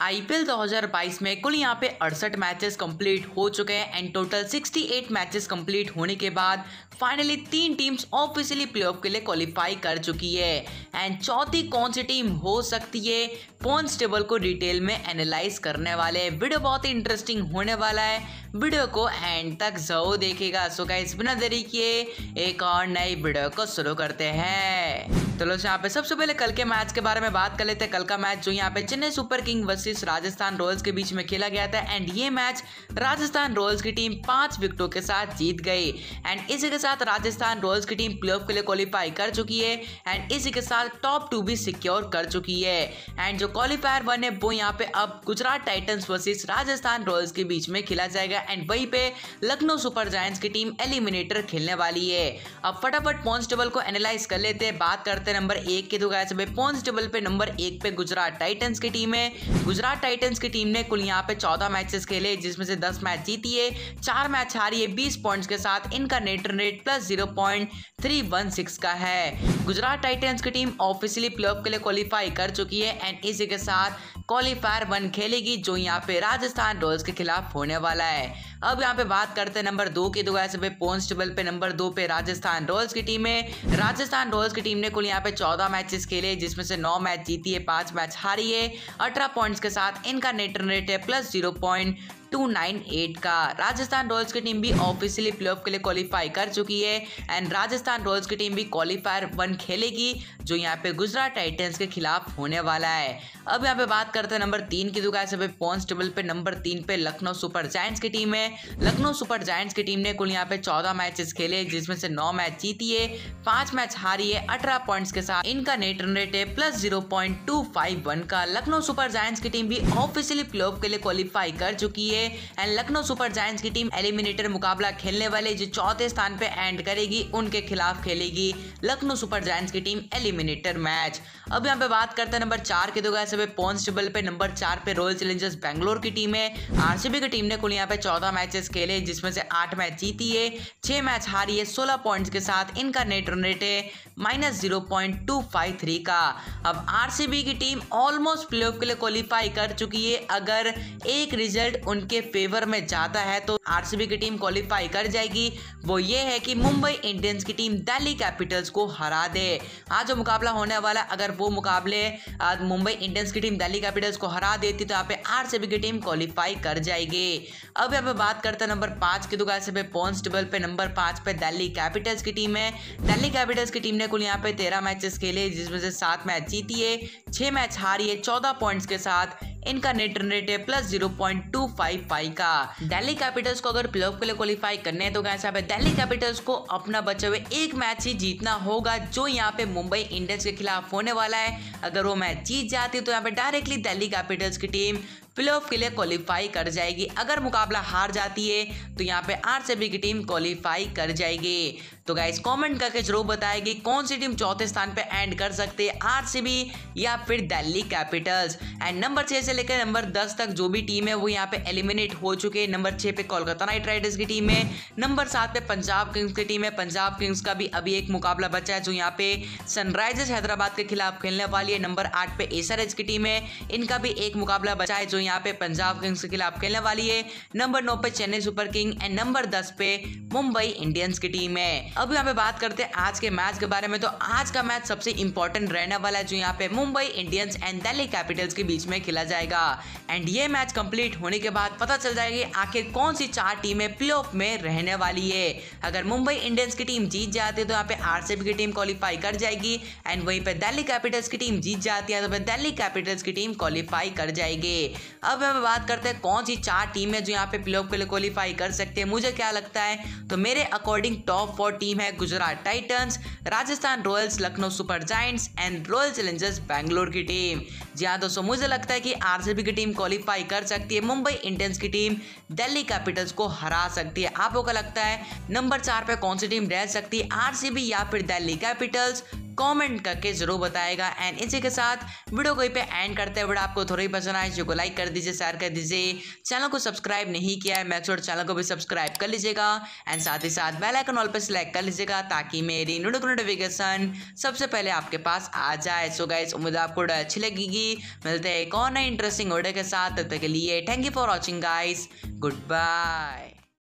IPL 2022 में कुल यहाँ पे अड़सठ मैचेस कंप्लीट हो चुके हैं एंड टोटल 68 मैचेस कंप्लीट होने के बाद फाइनली तीन टीम्स ऑफिशियली प्लेऑफ के लिए क्वालिफाई कर चुकी है। एंड चौथी कौन सी टीम हो सकती है? पॉइंट्स टेबल को डिटेल में एनालाइज करने वाले हैं। वीडियो बहुत ही इंटरेस्टिंग होने वाला है। वीडियो को एंड तक ज़रूर देखेगा सो गाइस बिना देरी किए एक और नई वीडियो को शुरू करते हैं। तो यहाँ पे सबसे पहले कल के मैच के बारे में बात कर लेते हैं। कल का मैच जो यहाँ पे Chennai Super King versus Rajasthan Royals के बीच में खेला गया था। एंड ये मैच राजस्थान रॉयल्स की टीम पाँच विकेटों के साथ जीत गई। एंड इसी के साथ राजस्थान रॉयल्स की टीम प्लेऑफ के लिए क्वालिफाई कर चुकी है। एंड इसी के साथ टॉप टू भी सिक्योर कर चुकी है। एंड जो क्वालिफायर वन है, वो यहाँ पे अब Gujarat Titans versus Rajasthan Royals के बीच में खेला जाएगा। एंड वहीं पे लखनऊ सुपर जायंट्स की टीम एलिमिनेटर खेलने वाली है। अब फटाफट पॉइंट्स टेबल को एनालाइज कर लेते हैं, बात करते हैं नंबर एक के तो गाइस पॉइंट्स टेबल पे नंबर एक पे गुजरात टाइटन्स की टीम है। गुजरात टाइटन्स की टीम ने कुल यहाँ पे चौदह मैचेस खेले, जिसमें से दस मैच जीती है। चार मैच हारी है, बीस पॉइंट्स के साथ इनका net run rate plus zero point three one six का है। गुजरात टाइटन्स की टीम ऑफिशियली प्लेऑफ के लिए क्वालिफाई कर चुकी है एंड इसी के साथ क्वालिफायर वन खेलेगी, जो यहाँ पे राजस्थान रॉयल्स के खिलाफ होने वाला है। अब यहाँ पे बात करते हैं नंबर दो की तो वैसे पे पॉइंट्स टेबल पे नंबर दो पे राजस्थान रॉयल्स की टीम है। राजस्थान रॉयल्स की टीम ने कुल यहाँ पे चौदह मैचेस खेले जिसमें से नौ मैच जीती है, पाँच मैच हारी है। अठारह पॉइंट्स के साथ इनका नेट रन रेट है plus zero point two nine eight का। राजस्थान रॉयल्स की टीम भी ऑफिशियली प्लेऑफ के लिए क्वालिफाई कर चुकी है। एंड राजस्थान रॉयल्स की टीम भी क्वालिफायर वन खेलेगी, जो यहाँ पे गुजरात टाइटन्स के खिलाफ होने वाला है। अब यहाँ पे बात करते हैं नंबर तीन की दुकान से पॉइंट्स टेबल पे नंबर तीन पे लखनऊ सुपर जायंट्स की टीम है। लखनऊ सुपर जायंट्स की टीम ने कुल यहाँ पे चौदह मैचेस खेले, जिसमें से नौ मैच जीती है, पाँच मैच हारी है, अठारह पॉइंट्स के साथ। इनका नेट रन रेट है plus zero point two five one का। लखनऊ सुपर जायंट्स की टीम भी ऑफिशियली प्ले के लिए क्वालिफाई कर चुकी है। है एंड लखनऊ सुपर जायंट्स की टीम एलिमिनेटर मुकाबला खेलने वाले जो चौथे स्थान पे एंड करेगी, उनके खिलाफ खेलेगी लखनऊ सुपर जायंट्स की टीम एलिमिनेटर मैच। अब यहाँ पे बात करते हैं नंबर चार के दो गए पॉइंट्स टेबल पे, नंबर चार पे रॉयल चैलेंजर्स बैंगलोर की टीम है। आरसीबी की टीम ने कुल यहाँ पे चौदह मैचेस खेले, जिसमें से आठ मैच जीती है, छह मैच हारी है, सोलह पॉइंट्स के साथ इनका नेट रन रेट है minus zero point two five three का। अब आरसीबी की टीम ऑलमोस्ट प्ले के लिए क्वालिफाई कर चुकी है। अगर एक रिज़ल्ट उनके फेवर में जाता है तो आरसीबी की टीम क्वालिफाई कर जाएगी। वो ये है कि मुंबई इंडियंस की टीम दिल्ली कैपिटल्स को हरा दे। आज जो मुकाबला होने वाला, अगर वो मुकाबले आज मुंबई इंडियंस की टीम दिल्ली कैपिटल्स को हरा देती तो यहाँ पे आरसीबी की टीम क्वालिफाई कर जाएगी। अब यहाँ पे बात करते हैं नंबर पाँच की दुकान से पॉइंट्स टेबल पे नंबर पाँच पे दिल्ली कैपिटल्स की टीम है। दिल्ली कैपिटल्स की टीम ने कुल यहाँ पे तेरह मैचेस खेले जिसमें से सात मैच जीती है, छह मैच हारी है, चौदह पॉइंट्स के साथ इनका नेट रन रेट है plus zero point two five five का। दिल्ली कैपिटल्स को अगर प्ले ऑफ़ के लिए क्वालिफाई करने हैं तो कैसा है दिल्ली कैपिटल्स को अपना बचे हुए एक मैच ही जीतना होगा, जो यहाँ पे मुंबई इंडियंस के खिलाफ होने वाला है। अगर वो मैच जीत जाती है तो यहाँ पे डायरेक्टली दिल्ली कैपिटल्स की टीम प्ले ऑफ़ के लिए क्वालिफाई कर जाएगी। अगर मुकाबला हार जाती है तो यहाँ पे आरसीबी की टीम क्वालिफाई कर जाएगी। तो गाइस कमेंट करके ज़रूर बताएगी कौन सी टीम चौथे स्थान पे एंड कर सकते हैं आरसीबी या फिर दिल्ली कैपिटल्स एंड नंबर छह से लेकर नंबर दस तक जो भी टीम है, वो यहाँ पे एलिमिनेट हो चुके हैं। नंबर छह पे कोलकाता नाइट राइडर्स की टीम है। नंबर सात पे पंजाब किंग्स की टीम है। पंजाब किंग्स का भी अभी एक मुकाबला बचा है, जो यहाँ पे सनराइजर्स हैदराबाद के खिलाफ खेलने वाली है। नंबर आठ पे एसआर की टीम है। इनका भी एक मुकाबला बचा है, जो यहाँ पे पंजाब किंग्स के खिलाफ खेलने वाली है। नंबर नौ पे Chennai Super King and number दस पे मुंबई इंडियंस की टीम है। अब यहाँ पे बात करते हैं आज के मैच के बारे में। तो आज का मैच सबसे इंपॉर्टेंट रहने वाला है जो यहाँ पे Mumbai Indians and Delhi Capitals के बीच में खेला जाएगा। एंड ये मैच कंप्लीट होने के बाद पता चल जाएगी आखिर कौन सी चार टीमें प्ले में रहने वाली है। अगर मुंबई इंडियंस की टीम जीत जाती है तो यहाँ पे आरसीबी की टीम क्वालिफाई कर जाएगी। एंड वहीं पे दिल्ली कैपिटल्स की टीम जीत जाती है तो फिर दिल्ली कैपिटल्स की टीम क्वालिफाई कर जाएगी। अब हम बात करते हैं कौन सी चार टीम है जो यहाँ पे प्ले के लिए क्वालिफाई कर सकते हैं। मुझे क्या लगता है तो मेरे अकॉर्डिंग टॉप फोर टीम है Gujarat Titans Rajasthan Royals Lucknow Super Giants and Royal Challengers Bangalore की टीम जी हाँ दोस्तों, मुझे लगता है कि आरसीबी की टीम क्वालिफाई कर सकती है, मुंबई इंडियंस की टीम दिल्ली कैपिटल्स को हरा सकती है। आपको क्या लगता है नंबर चार पे कौन सी टीम रह सकती है आरसीबी या फिर दिल्ली कैपिटल्स कमेंट करके ज़रूर बताएगा। एंड इसी के साथ वीडियो को पे एंड करते हैं वीडियो आपको थोड़ा पसंद आए को लाइक कर दीजिए शेयर कर दीजिए। चैनल को सब्सक्राइब नहीं किया है मैक्स चैनल को भी सब्सक्राइब कर लीजिएगा। एंड साथ ही साथ बेल आइकन ऑल पर सिलेक्ट कर लीजिएगा ताकि मेरी नोटिफिकेशन सबसे पहले आपके पास आ जाए। सो गाइस उम्मीद आपको अच्छी लगेगी। मिलते हैं एक और नए इंटरेस्टिंग वीडियो के साथ। तब तक के लिए thank you for watching guys goodbye